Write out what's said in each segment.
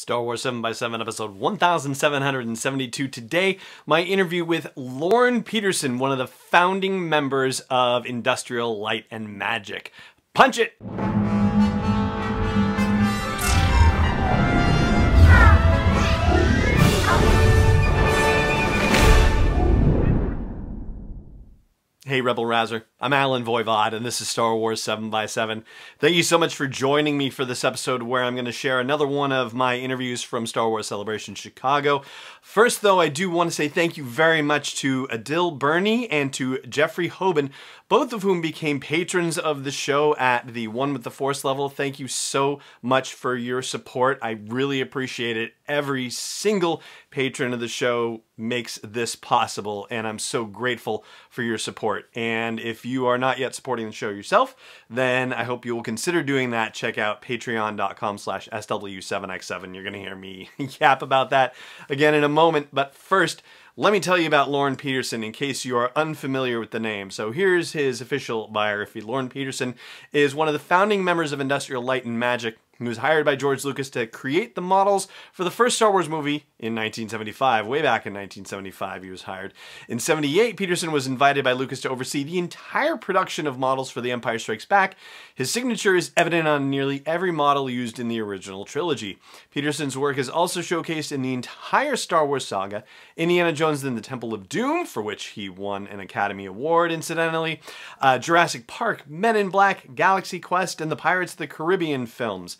Star Wars 7x7 episode 1772. Today, my interview with Lorne Peterson, one of the founding members of Industrial Light and Magic. Punch it! Hey, Rebel Rouser. I'm Allen Voivod, and this is Star Wars 7x7. Thank you so much for joining me for this episode where I'm going to share another one of my interviews from Star Wars Celebration Chicago. First, though, I do want to say thank you very much to Adil Burney and to Jeffrey Hoban, both of whom became patrons of the show at the One with the Force level. Thank you so much for your support. I really appreciate it. Every single patron of the show makes this possible, and I'm so grateful for your support. And if you are not yet supporting the show yourself, then I hope you will consider doing that. Check out patreon.com slash SW7x7. You're to hear me yap about that again in a moment. But first, let me tell you about Lorne Peterson in case you are unfamiliar with the name. So here's his official biography. Lorne Peterson is one of the founding members of Industrial Light and Magic he was hired by George Lucas to create the models for the first Star Wars movie in 1975. Way back in 1975, he was hired. In 78, Peterson was invited by Lucas to oversee the entire production of models for The Empire Strikes Back. His signature is evident on nearly every model used in the original trilogy. Peterson's work is also showcased in the entire Star Wars saga, Indiana Jones and the Temple of Doom, for which he won an Academy Award, incidentally, uh, Jurassic Park, Men in Black, Galaxy Quest, and the Pirates of the Caribbean films.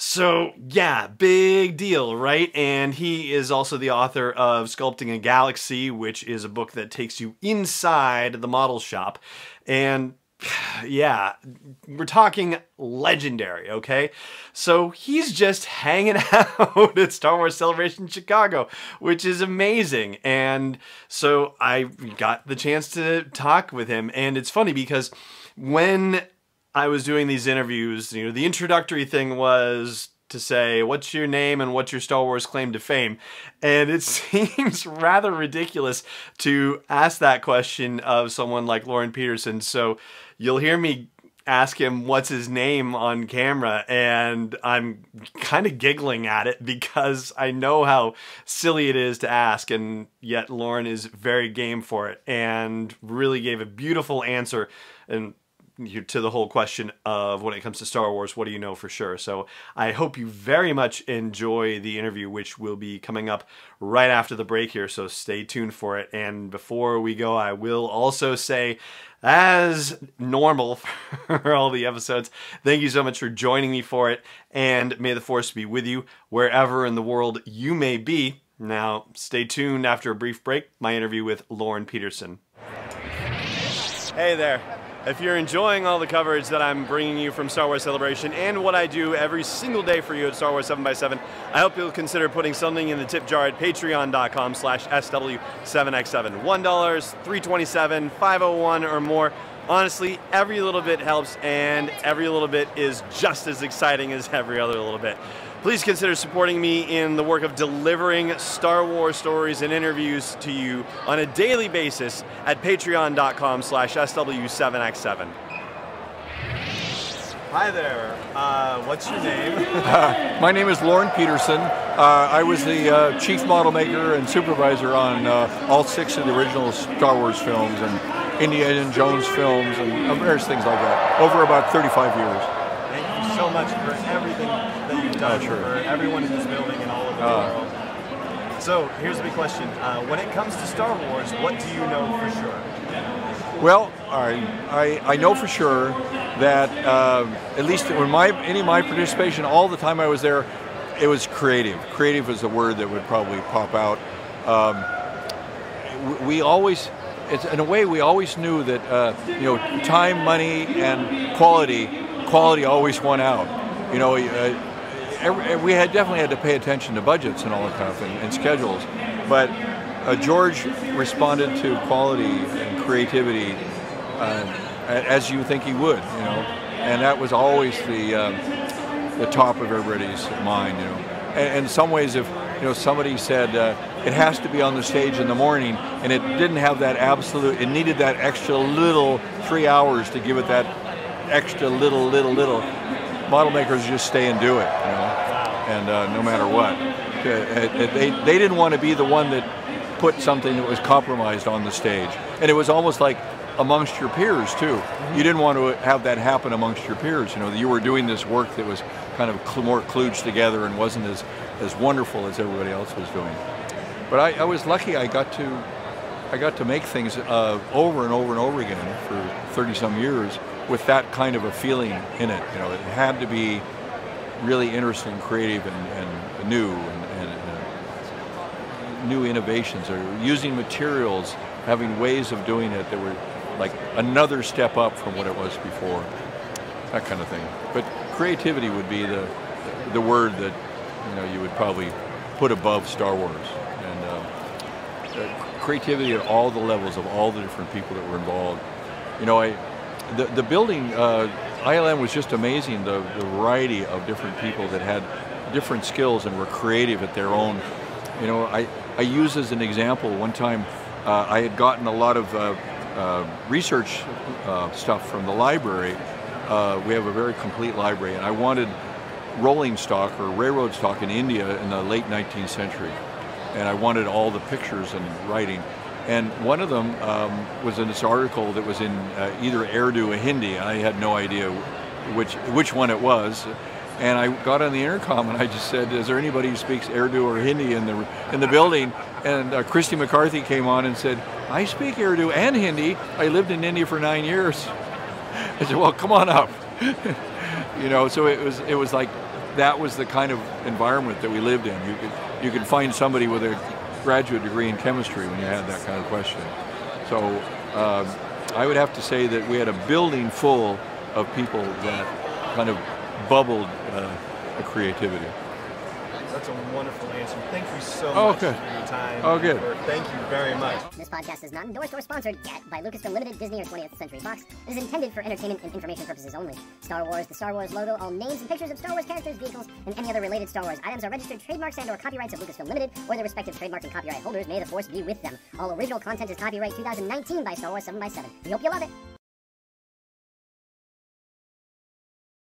So, yeah, big deal, right? And he is also the author of Sculpting a Galaxy, which is a book that takes you inside the model shop. And yeah, we're talking legendary, okay? So he's just hanging out at Star Wars Celebration Chicago, which is amazing. And so I got the chance to talk with him. And it's funny because when I was doing these interviews, you know, the introductory thing was to say, what's your name and what's your Star Wars claim to fame? And it seems rather ridiculous to ask that question of someone like Lorne Peterson. So you'll hear me ask him what's his name on camera and I'm kind of giggling at it because I know how silly it is to ask and yet Lorne is very game for it and really gave a beautiful answer and to the whole question of when it comes to Star Wars, what do you know for sure? So I hope you very much enjoy the interview, which will be coming up right after the break here. So stay tuned for it. And before we go, I will also say, as normal for all the episodes, thank you so much for joining me for it. And may the Force be with you wherever in the world you may be. Now, stay tuned after a brief break, my interview with Lorne Peterson. Hey there. If you're enjoying all the coverage that I'm bringing you from Star Wars Celebration and what I do every single day for you at Star Wars 7x7, I hope you'll consider putting something in the tip jar at patreon.com slash SW7x7. $1, 327 501 or more. Honestly, every little bit helps and every little bit is just as exciting as every other little bit. Please consider supporting me in the work of delivering Star Wars stories and interviews to you on a daily basis at patreon.com slash SW7x7. Hi there. Uh, what's your name? uh, my name is Lorne Peterson. Uh, I was the uh, chief model maker and supervisor on uh, all six of the original Star Wars films and Indiana Jones films and various things like that over about 35 years. Thank you so much for everything that you've done sure. for everyone in this building and all over the uh. world. So here's the big question: uh, When it comes to Star Wars, what do you know for sure? Well, I, I, I know for sure that uh, at least in my any of my participation, all the time I was there, it was creative. Creative is a word that would probably pop out. Um, we always, it's, in a way, we always knew that uh, you know time, money, and quality. Quality always won out. You know, uh, every, we had definitely had to pay attention to budgets and all that kind of thing and schedules, but uh, George responded to quality and creativity uh, as you think he would, you know, and that was always the um, the top of everybody's mind, you know. And, in some ways, if you know somebody said uh, it has to be on the stage in the morning, and it didn't have that absolute, it needed that extra little three hours to give it that extra little, little, little model makers just stay and do it. You know? and uh, no matter what. They, they didn't want to be the one that put something that was compromised on the stage. And it was almost like amongst your peers too. Mm-hmm. You didn't want to have that happen amongst your peers. You know, you were doing this work that was kind of cl- more kludged together and wasn't as, as wonderful as everybody else was doing. But I, I was lucky. I got to I got to make things uh, over and over and over again for 30 some years with that kind of a feeling in it. You know, it had to be really interesting, creative, and, and new, and, and uh, new innovations, or using materials, having ways of doing it that were like another step up from what it was before, that kind of thing. But creativity would be the the word that you know you would probably put above Star Wars, creativity at all the levels of all the different people that were involved. You know, I the the building. Uh, ILM was just amazing, the, the variety of different people that had different skills and were creative at their own. You know, I, I use as an example, one time uh, I had gotten a lot of uh, uh, research uh, stuff from the library. Uh, we have a very complete library, and I wanted rolling stock or railroad stock in India in the late 19th century. And I wanted all the pictures and writing. And one of them um, was in this article that was in uh, either Urdu or Hindi. I had no idea which which one it was. And I got on the intercom and I just said, "Is there anybody who speaks Urdu or Hindi in the in the building?" And uh, Christy McCarthy came on and said, "I speak Urdu and Hindi. I lived in India for nine years." I said, "Well, come on up." you know, so it was it was like that was the kind of environment that we lived in. You could you could find somebody with a graduate degree in chemistry when you had that kind of question. So uh, I would have to say that we had a building full of people that kind of bubbled uh, a creativity. That's a wonderful answer. Thank you so oh, much for your time. Oh, good. Thank you very much. This podcast is not endorsed or sponsored yet by Lucasfilm Limited, Disney, or 20th Century Fox. It is intended for entertainment and information purposes only. Star Wars, the Star Wars logo, all names and pictures of Star Wars characters, vehicles, and any other related Star Wars items are registered trademarks and or copyrights of Lucasfilm Limited or their respective trademark and copyright holders. May the force be with them. All original content is copyright 2019 by Star Wars 7x7. We hope you love it.